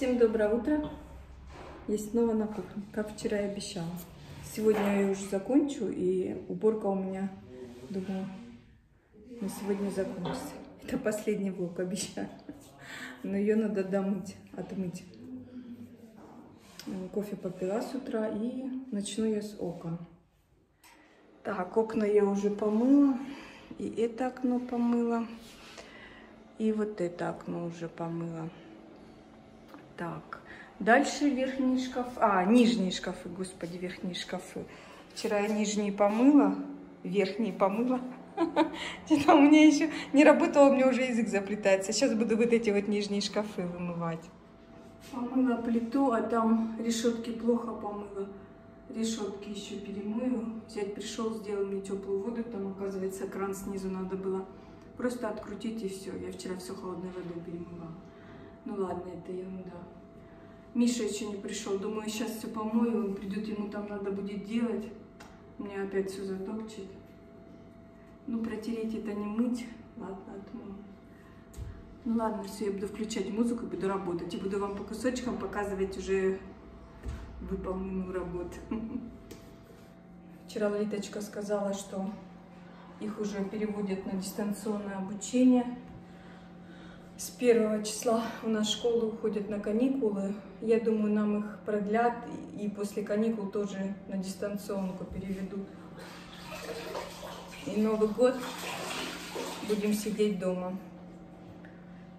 Всем доброе утро. Я снова на кухне, как вчера и обещала. Сегодня я уже закончу, и уборка у меня, думаю, на сегодня закончится. Это последний влог, обещаю. Но ее надо домыть, отмыть. Кофе попила с утра и начну я с окон. Так, окна я уже помыла. И это окно помыла. И вот это окно уже помыла. Так, дальше верхние шкафы. А, нижние шкафы, господи, верхние шкафы. Вчера я нижние помыла, верхние помыла. Что-то у меня еще не работало, у меня уже язык заплетается. Сейчас буду вот эти вот нижние шкафы вымывать. Помыла плиту, а там решетки плохо помыла. Решетки еще перемою. Взять пришел, сделал мне теплую воду, там, оказывается, кран снизу надо было просто открутить и все. Я вчера все холодной водой перемывала. Ну ладно, это ерунда. Миша еще не пришел. Думаю, сейчас все помою, он придет, ему там надо будет делать. Мне опять все затопчет. Ну, протереть это не мыть. Ладно, отмою. Ну ладно, все, я буду включать музыку буду работать. И буду вам по кусочкам показывать уже выполненную работу. Вчера Литочка сказала, что их уже переводят на дистанционное обучение. С первого числа у нас школы уходят на каникулы. Я думаю, нам их продлят и после каникул тоже на дистанционку переведут. И Новый год будем сидеть дома.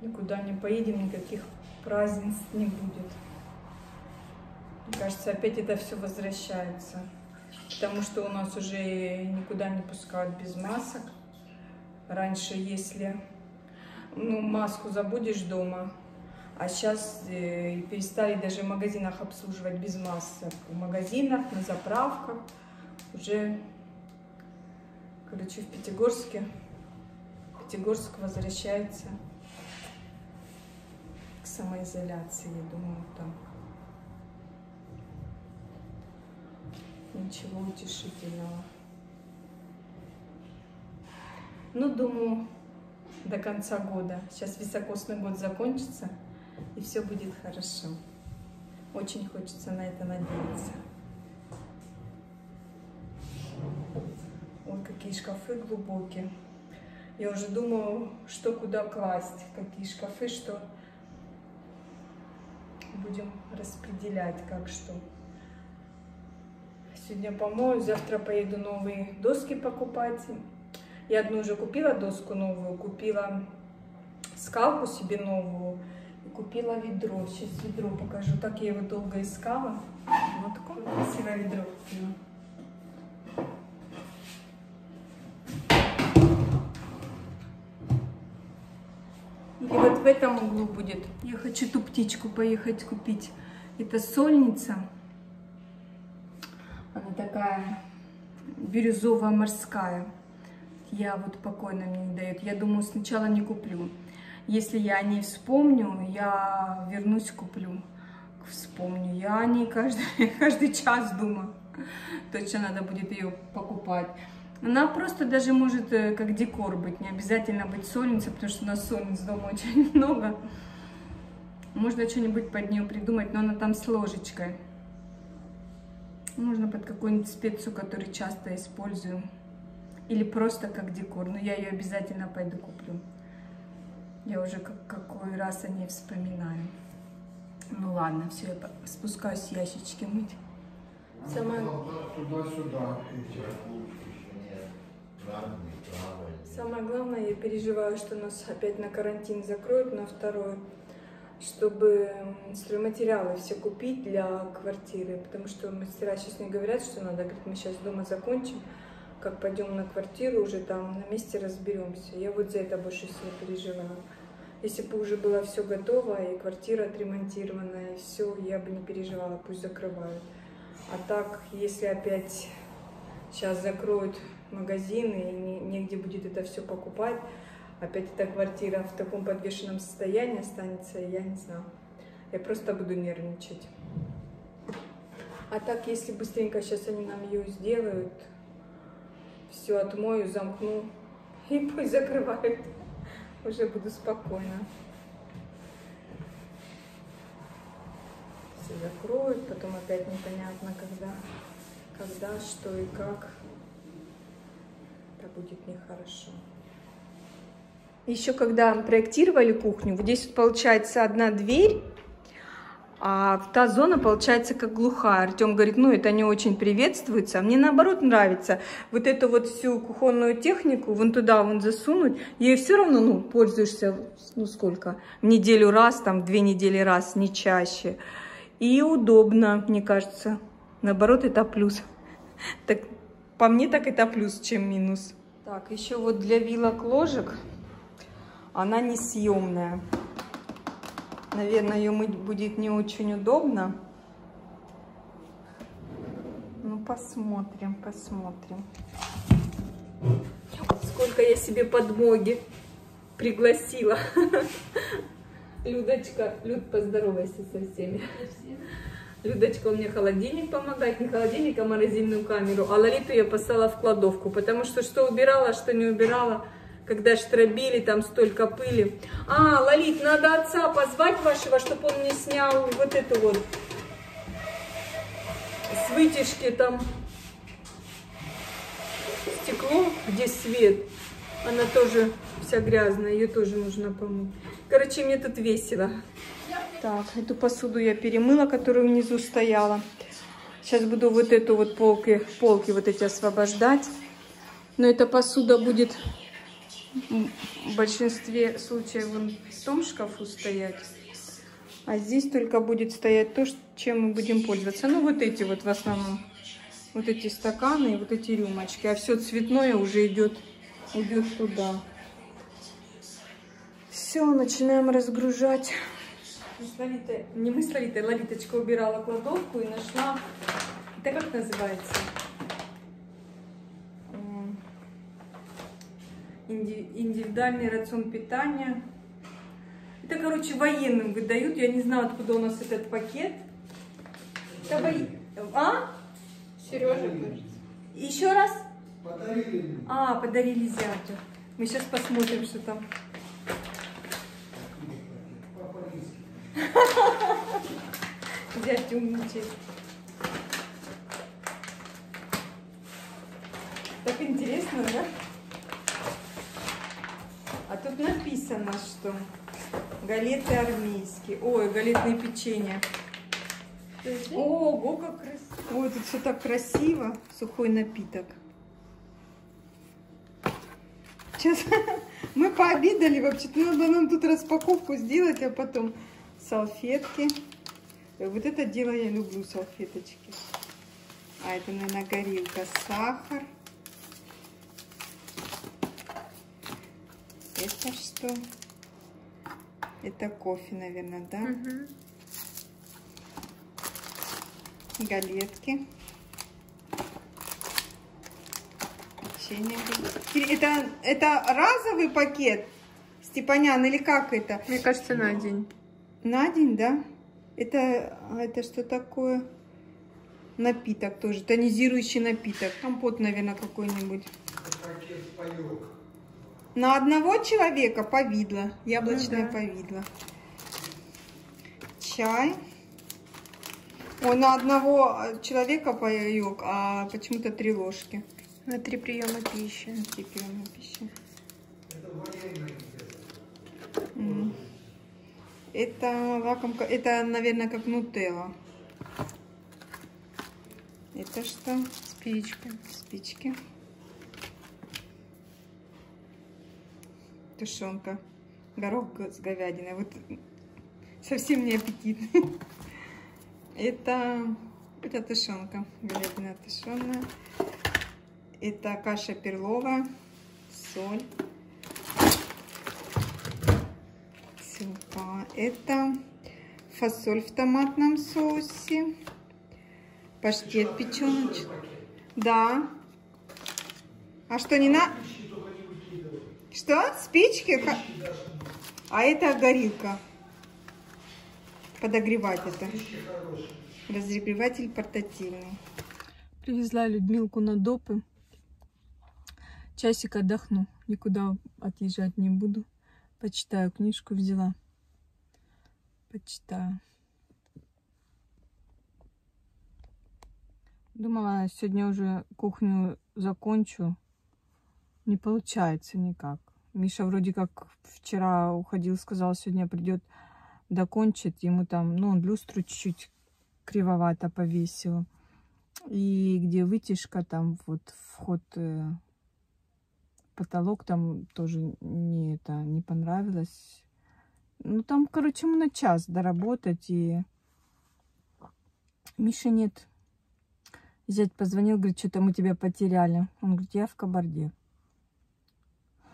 Никуда не поедем, никаких празднеств не будет. Мне кажется, опять это все возвращается. Потому что у нас уже никуда не пускают без масок. Раньше, если ну, маску забудешь дома, а сейчас э, перестали даже в магазинах обслуживать без масок. В магазинах, на заправках уже, короче, в Пятигорске, Пятигорск возвращается к самоизоляции, я думаю, там. Ничего утешительного. Ну, думаю, до конца года. Сейчас високосный год закончится, и все будет хорошо. Очень хочется на это надеяться. Ой, какие шкафы глубокие. Я уже думаю, что куда класть, какие шкафы, что будем распределять, как что. Сегодня помою, завтра поеду новые доски покупать. Я одну уже купила доску новую, купила скалку себе новую и купила ведро. Сейчас ведро покажу. Так я его долго искала. Вот такое красивое ведро. И вот в этом углу будет. Я хочу ту птичку поехать купить. Это сольница. Она такая бирюзовая морская я вот покойно мне не дает. Я думаю, сначала не куплю. Если я о ней вспомню, я вернусь, куплю. Вспомню. Я о ней каждый, каждый час думаю. Точно надо будет ее покупать. Она просто даже может э, как декор быть. Не обязательно быть сольницей, потому что у нас сольниц дома очень много. Можно что-нибудь под нее придумать, но она там с ложечкой. Можно под какую-нибудь специю, которую часто использую. Или просто как декор. Но я ее обязательно пойду куплю. Я уже как, какой раз о ней вспоминаю. Ну ладно, все, я спускаюсь ящички мыть. Самое... Туда-сюда Самое главное, я переживаю, что нас опять на карантин закроют на второй, чтобы стройматериалы все купить для квартиры, потому что мастера сейчас не говорят, что надо, говорит, мы сейчас дома закончим, как пойдем на квартиру, уже там на месте разберемся. Я вот за это больше всего переживаю. Если бы уже было все готово, и квартира отремонтированная, и все, я бы не переживала, пусть закрывают. А так, если опять сейчас закроют магазины, и негде будет это все покупать, опять эта квартира в таком подвешенном состоянии останется, я не знаю. Я просто буду нервничать. А так, если быстренько сейчас они нам ее сделают, все отмою, замкну и пусть закрывают. Уже буду спокойно. и закроют, потом опять непонятно, когда, когда, что и как. Это будет нехорошо. Еще когда проектировали кухню, вот здесь вот получается одна дверь, а та зона получается как глухая. Артем говорит, ну это не очень приветствуется. А мне наоборот нравится вот эту вот всю кухонную технику вон туда вон засунуть. Ей все равно, ну, пользуешься, ну сколько, в неделю раз, там, две недели раз, не чаще. И удобно, мне кажется. Наоборот, это плюс. Так, по мне так это плюс, чем минус. Так, еще вот для вилок ложек она несъемная. Наверное, ее мыть будет не очень удобно. Ну, посмотрим, посмотрим. Сколько я себе подмоги пригласила. Людочка, Люд, поздоровайся со всеми. Людочка у меня холодильник помогает, не холодильник, а морозильную камеру. А Лолиту я послала в кладовку, потому что что убирала, что не убирала – когда штробили, там столько пыли. А, Лолит, надо отца позвать вашего, чтобы он мне снял вот эту вот с вытяжки там стекло, где свет. Она тоже вся грязная, ее тоже нужно помыть. Короче, мне тут весело. Так, эту посуду я перемыла, которая внизу стояла. Сейчас буду вот эту вот полки, полки вот эти освобождать. Но эта посуда будет в большинстве случаев вон в том шкафу стоять. А здесь только будет стоять то, чем мы будем пользоваться. Ну, вот эти вот в основном. Вот эти стаканы и вот эти рюмочки. А все цветное уже идет, идет туда. Все, начинаем разгружать. Мы с Лолитой, не мы с Лолитой, Лолиточка убирала кладовку и нашла... Это как называется? Индивидуальный рацион питания. Это, короче, военным выдают. Я не знаю, откуда у нас этот пакет. Это во... А? Сережа, кажется. Еще раз? Подарили. А, подарили зятю. Мы сейчас посмотрим, что там. Зять умничает. Так интересно, да? Написано, что галеты армейские. Ой, галетные печенья. Ого, как красиво. Ой, тут все так красиво. Сухой напиток. Сейчас мы пообедали вообще-то. Надо нам тут распаковку сделать, а потом салфетки. Вот это дело я люблю, салфеточки. А это, наверное, горилка, сахар. Это что? Это кофе, наверное, да? Угу. Галетки. Печенье. Это, это разовый пакет, Степанян, или как это? Мне кажется, на день. На день, да? Это, а это что такое? Напиток тоже, тонизирующий напиток. Компот, наверное, какой-нибудь. На одного человека повидло, яблочное Ну да. повидло. Чай. Ой, на одного человека паёк, а почему-то три ложки. На три приема пищи. На три приема пищи. Это лакомка, это, наверное, как нутелла. Это что? Спичка. Спички. Тушенка. Горох с говядиной. Вот совсем не аппетитный. Это, это тушенка. Говядина тушеная. Это каша перловая. Соль. Силка. Это фасоль в томатном соусе. Паштет печеночный. Да. А что, не на... Что? Спички? А это горилка. Подогревать это. Разогреватель портативный. Привезла Людмилку на допы. Часик отдохну. Никуда отъезжать не буду. Почитаю книжку взяла. Почитаю. Думала, сегодня уже кухню закончу. Не получается никак. Миша вроде как вчера уходил, сказал, сегодня придет докончит. Ему там, ну, он люстру чуть-чуть кривовато повесил. И где вытяжка, там вот вход, э, потолок там тоже не это не понравилось. Ну, там, короче, ему на час доработать, и Миши нет. Зять позвонил, говорит, что-то мы тебя потеряли. Он говорит, я в Кабарде.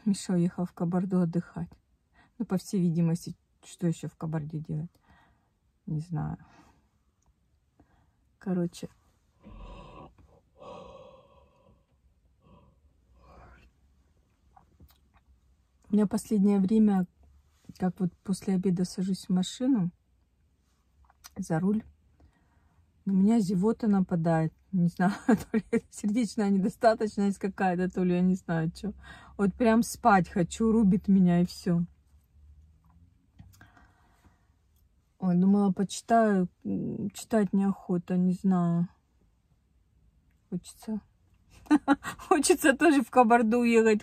Миша уехал в Кабарду отдыхать. Ну, по всей видимости, что еще в Кабарде делать? Не знаю. Короче. У меня последнее время, как вот после обеда сажусь в машину за руль, у меня зевота нападает. Не знаю, то ли сердечная недостаточность какая-то, то ли я не знаю, что. Вот прям спать хочу, рубит меня и все. Ой, думала, почитаю. Читать неохота, не знаю. Хочется. Хочется тоже в Кабарду уехать.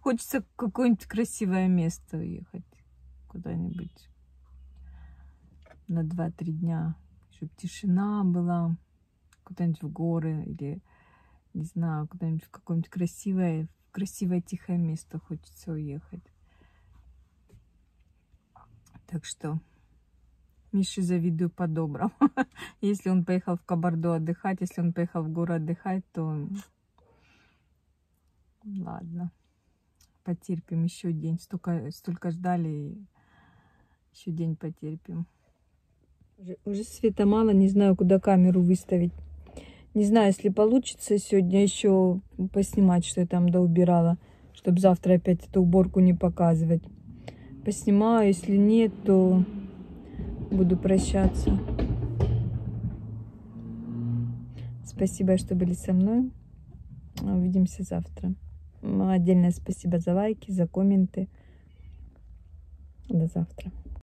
Хочется какое-нибудь красивое место уехать. Куда-нибудь на 2-3 дня чтобы тишина была, куда-нибудь в горы или, не знаю, куда-нибудь в какое-нибудь красивое, красивое тихое место хочется уехать. Так что Мише завидую по-доброму. если он поехал в Кабарду отдыхать, если он поехал в горы отдыхать, то ладно, потерпим еще день. Столько, столько ждали, еще день потерпим. Уже, уже света мало, не знаю, куда камеру выставить. Не знаю, если получится сегодня еще поснимать, что я там доубирала, чтобы завтра опять эту уборку не показывать. Поснимаю, если нет, то буду прощаться. Спасибо, что были со мной. Увидимся завтра. Отдельное спасибо за лайки, за комменты. До завтра.